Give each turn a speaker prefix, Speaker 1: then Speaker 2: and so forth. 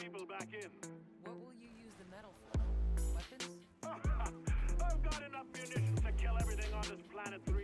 Speaker 1: people back in.
Speaker 2: What will you use the metal for? Weapons?
Speaker 1: I've got enough munitions to kill everything on this planet three